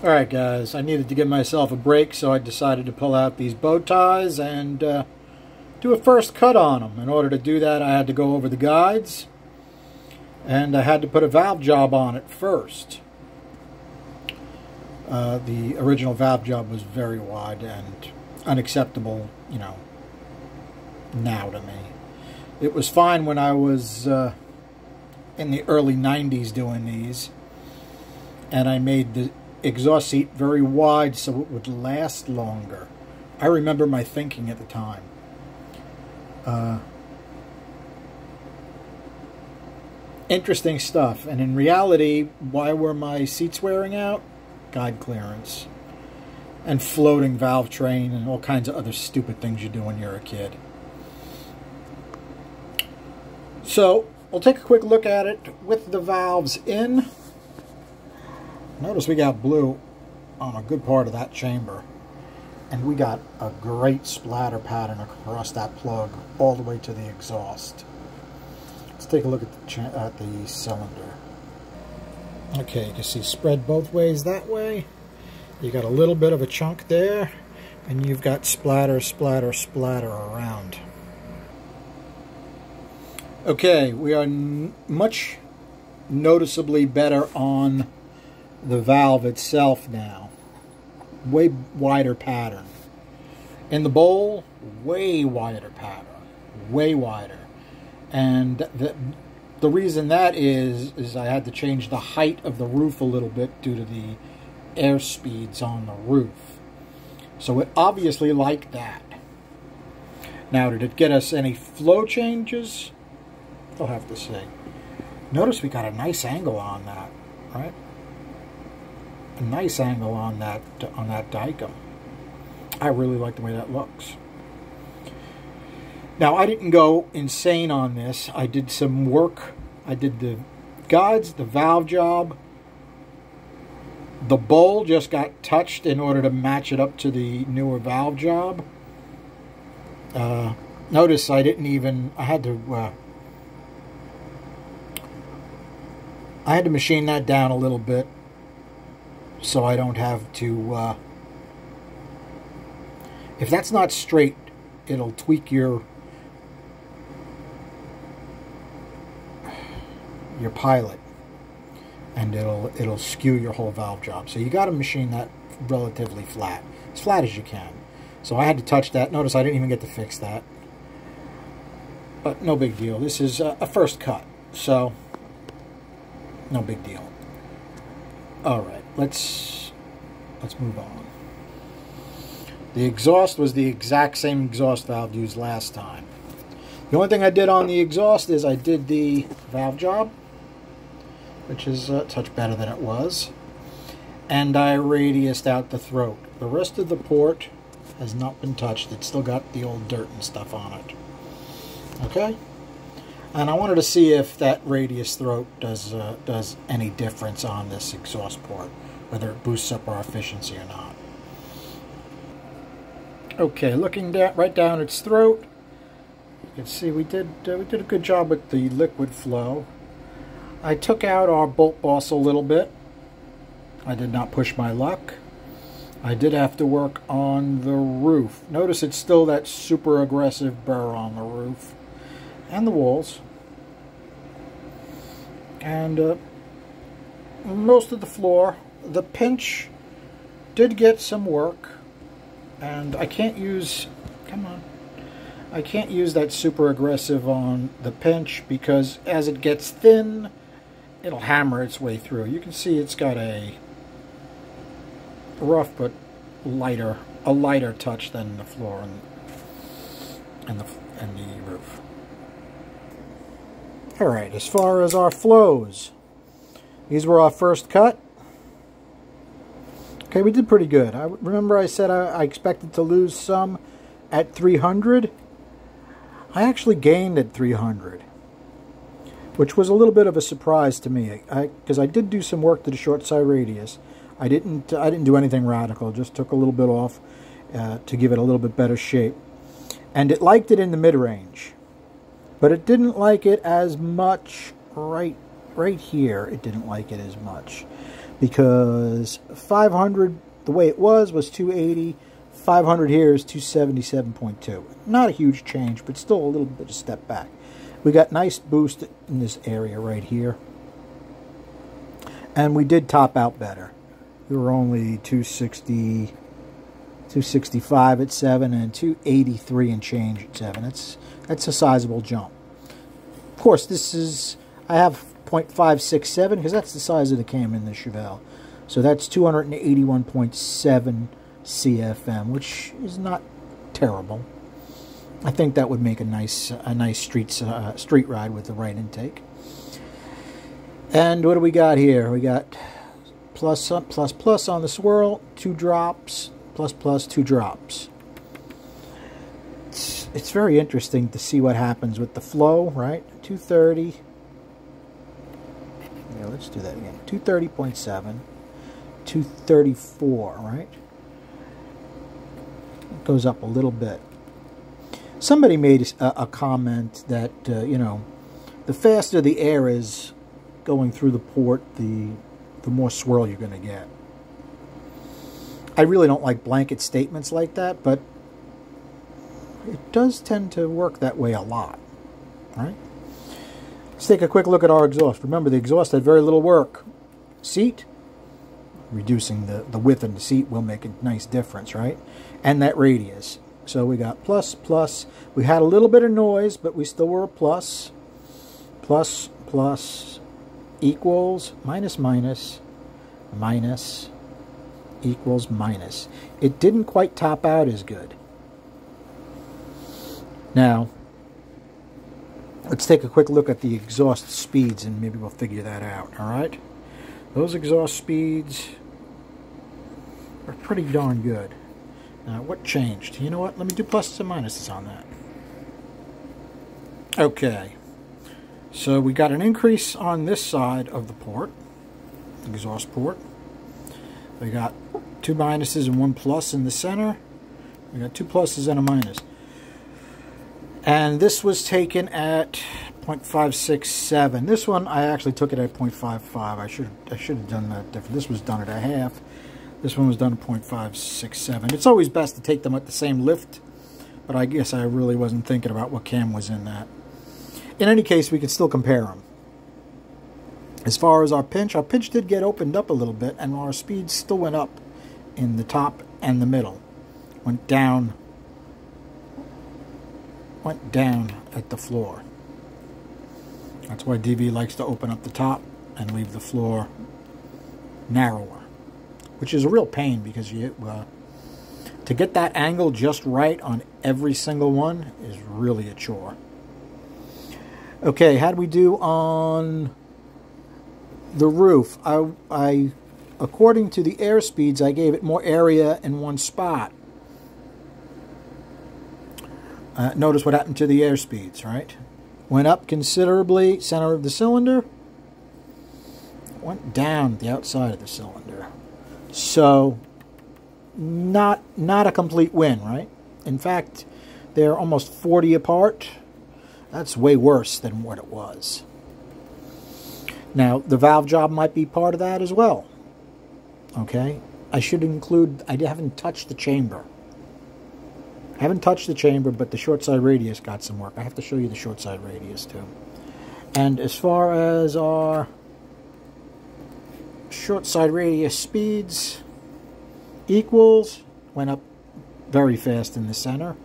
Alright guys, I needed to give myself a break so I decided to pull out these bow ties and uh, do a first cut on them. In order to do that I had to go over the guides and I had to put a valve job on it first. Uh, the original valve job was very wide and unacceptable, you know, now to me. It was fine when I was uh, in the early 90s doing these and I made the exhaust seat very wide so it would last longer. I remember my thinking at the time. Uh, interesting stuff. And in reality, why were my seats wearing out? Guide clearance. And floating valve train and all kinds of other stupid things you do when you're a kid. So, we'll take a quick look at it with the valves in. Notice we got blue on a good part of that chamber. And we got a great splatter pattern across that plug all the way to the exhaust. Let's take a look at the, at the cylinder. Okay, you can see spread both ways that way. You got a little bit of a chunk there, and you've got splatter, splatter, splatter around. Okay, we are much noticeably better on the valve itself now. Way wider pattern. In the bowl, way wider pattern. Way wider. And the, the reason that is, is I had to change the height of the roof a little bit due to the air speeds on the roof. So it obviously liked that. Now, did it get us any flow changes? I'll have to see. Notice we got a nice angle on that, right? A nice angle on that on that Dykem. I really like the way that looks. Now I didn't go insane on this. I did some work. I did the guides, the valve job. The bowl just got touched in order to match it up to the newer valve job. Uh, notice I didn't even, I had to, uh, I had to machine that down a little bit so I don't have to. Uh, if that's not straight, it'll tweak your your pilot, and it'll it'll skew your whole valve job. So you got to machine that relatively flat, as flat as you can. So I had to touch that. Notice I didn't even get to fix that, but no big deal. This is a, a first cut, so no big deal. All right let's let's move on. The exhaust was the exact same exhaust valve used last time. The only thing I did on the exhaust is I did the valve job, which is a touch better than it was, and I radiused out the throat. The rest of the port has not been touched. It's still got the old dirt and stuff on it. Okay? And I wanted to see if that radius throat does uh, does any difference on this exhaust port whether it boosts up our efficiency or not. Okay, looking down, right down its throat, you can see we did uh, we did a good job with the liquid flow. I took out our bolt boss a little bit. I did not push my luck. I did have to work on the roof. Notice it's still that super aggressive burr on the roof and the walls. And uh, most of the floor the pinch did get some work and I can't use come on I can't use that super aggressive on the pinch because as it gets thin it'll hammer its way through. You can see it's got a rough but lighter a lighter touch than the floor and, and the and the roof. Alright as far as our flows these were our first cut Okay, we did pretty good. I remember I said I, I expected to lose some at 300. I actually gained at 300, which was a little bit of a surprise to me because I, I, did do some work to the short side radius. I didn't I didn't do anything radical. Just took a little bit off uh, to give it a little bit better shape, and it liked it in the mid range, but it didn't like it as much right right here, it didn't like it as much. Because 500, the way it was, was 280. 500 here is 277.2. Not a huge change, but still a little bit of step back. We got nice boost in this area right here. And we did top out better. We were only 260, 265 at 7 and 283 and change at 7. That's, that's a sizable jump. Of course, this is, I have 0.567 because that's the size of the cam in the Chevelle. So that's 281.7 CFM, which is not terrible. I think that would make a nice a nice street uh, street ride with the right intake. And what do we got here? We got plus uh, plus plus on the swirl, two drops, plus plus two drops. It's, it's very interesting to see what happens with the flow, right? 230. Yeah, let's do that again. 230.7, 234, right? It goes up a little bit. Somebody made a, a comment that, uh, you know, the faster the air is going through the port, the, the more swirl you're going to get. I really don't like blanket statements like that, but it does tend to work that way a lot, right? Let's take a quick look at our exhaust. Remember, the exhaust had very little work. Seat, reducing the, the width of the seat will make a nice difference, right? And that radius. So we got plus, plus. We had a little bit of noise, but we still were a plus. Plus, plus, equals, minus, minus, minus, equals, minus. It didn't quite top out as good. Now, let's take a quick look at the exhaust speeds and maybe we'll figure that out, all right? Those exhaust speeds are pretty darn good. Now, what changed? You know what? Let me do pluses and minuses on that. Okay. So we got an increase on this side of the port, the exhaust port. We got two minuses and one plus in the center. We got two pluses and a minus. And this was taken at 0.567. This one I actually took it at 0.55. I should I should have done that different. This was done at a half. This one was done at 0.567. It's always best to take them at the same lift, but I guess I really wasn't thinking about what cam was in that. In any case, we can still compare them. As far as our pinch, our pinch did get opened up a little bit, and our speed still went up in the top and the middle. Went down, went down at the floor. That's why DV likes to open up the top and leave the floor narrower which is a real pain because you uh, to get that angle just right on every single one is really a chore. Okay, how do we do on the roof? I, I, according to the air speeds, I gave it more area in one spot. Uh, notice what happened to the air speeds, right? Went up considerably, center of the cylinder. Went down the outside of the cylinder. So, not not a complete win, right? In fact, they're almost 40 apart. That's way worse than what it was. Now, the valve job might be part of that as well. Okay? I should include, I haven't touched the chamber. Haven't touched the chamber, but the short side radius got some work. I have to show you the short side radius too. And as far as our short side radius speeds equals went up very fast in the center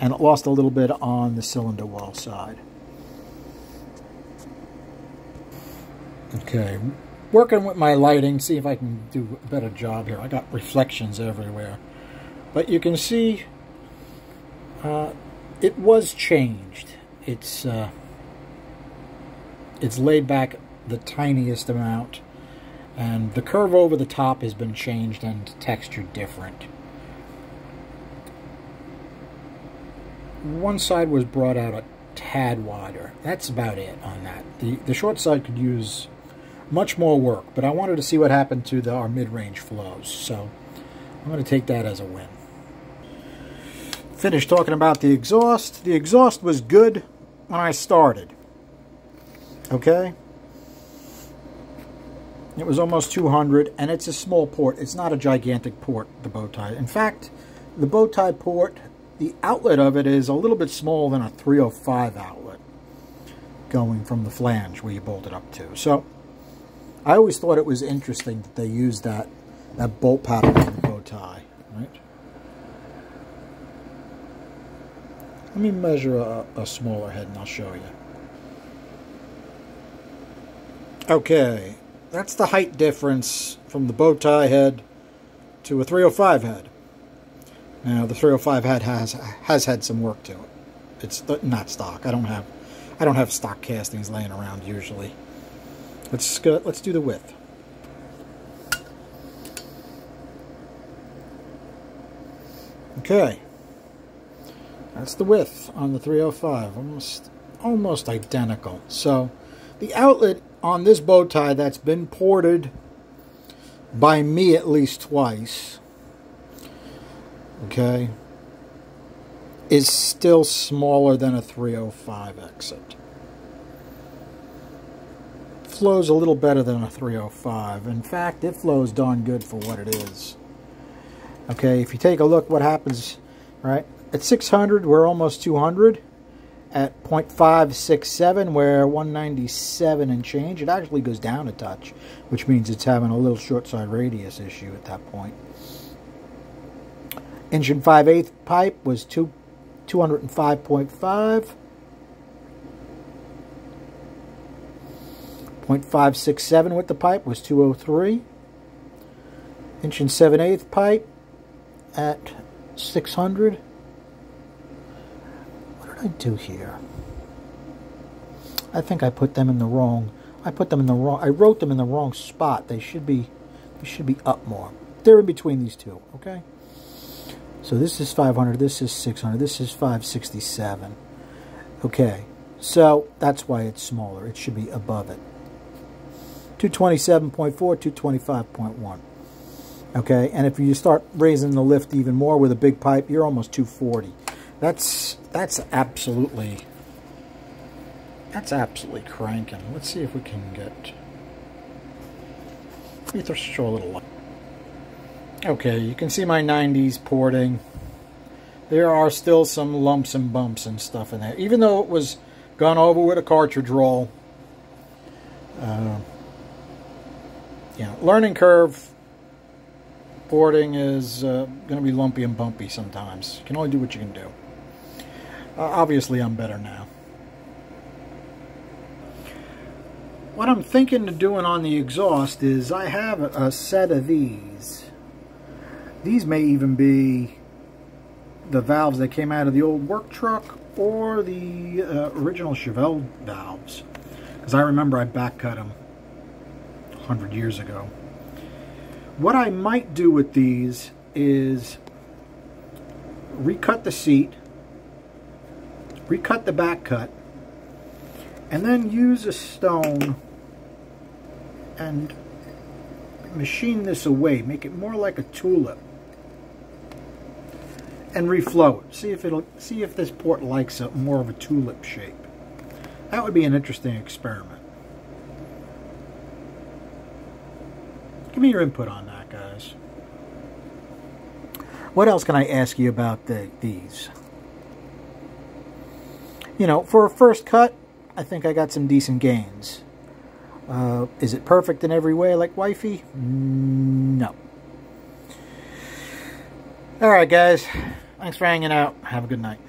and it lost a little bit on the cylinder wall side. Okay, working with my lighting, see if I can do a better job here. I got reflections everywhere. But you can see uh, it was changed. It's uh, it's laid back the tiniest amount and the curve over the top has been changed and textured different. One side was brought out a tad wider. That's about it on that. The, the short side could use much more work, but I wanted to see what happened to the, our mid-range flows, so I'm going to take that as a win. Finished talking about the exhaust. The exhaust was good when I started. Okay? It was almost 200, and it's a small port. It's not a gigantic port, the bow tie. In fact, the bow tie port, the outlet of it is a little bit smaller than a 305 outlet going from the flange where you bolt it up to. So I always thought it was interesting that they used that, that bolt pattern on the bow tie, right? Let me measure a, a smaller head and I'll show you. Okay, that's the height difference from the bow tie head to a 305 head. Now the 305 head has has had some work to it. It's not stock. I don't have I don't have stock castings laying around usually. Let's let's do the width. Okay. That's the width on the 305. Almost almost identical. So the outlet on this bow tie that's been ported by me at least twice, okay, is still smaller than a 305 exit. Flows a little better than a 305. In fact, it flows darn good for what it is. Okay, if you take a look what happens, right, at 600, we're almost 200 at 0.567 where 197 and change. It actually goes down a touch which means it's having a little short side radius issue at that point. Inch and 5 8 pipe was 2 205.5 0.567 with the pipe was 203 inch and 7 8 pipe at 600 I do here? I think I put them in the wrong. I put them in the wrong. I wrote them in the wrong spot. They should be. They should be up more. They're in between these two. Okay. So this is 500. This is 600. This is 567. Okay. So that's why it's smaller. It should be above it. 227.4, 225.1. Okay, and if you start raising the lift even more with a big pipe, you're almost 240. That's that's absolutely that's absolutely cranking. Let's see if we can get. Let me just show a little light. Okay, you can see my 90s porting. There are still some lumps and bumps and stuff in there. Even though it was gone over with a cartridge roll. Uh, yeah, learning curve porting is uh, going to be lumpy and bumpy sometimes. You can only do what you can do. Uh, obviously, I'm better now. What I'm thinking of doing on the exhaust is I have a set of these. These may even be the valves that came out of the old work truck or the uh, original Chevelle valves. Because I remember I back cut them 100 years ago. What I might do with these is recut the seat recut the back cut, and then use a stone and machine this away, make it more like a tulip, and reflow it. See if it'll see if this port likes a more of a tulip shape. That would be an interesting experiment. Give me your input on that, guys. What else can I ask you about the, these? You know, for a first cut, I think I got some decent gains. Uh, is it perfect in every way like Wifey? No. Alright, guys. Thanks for hanging out. Have a good night.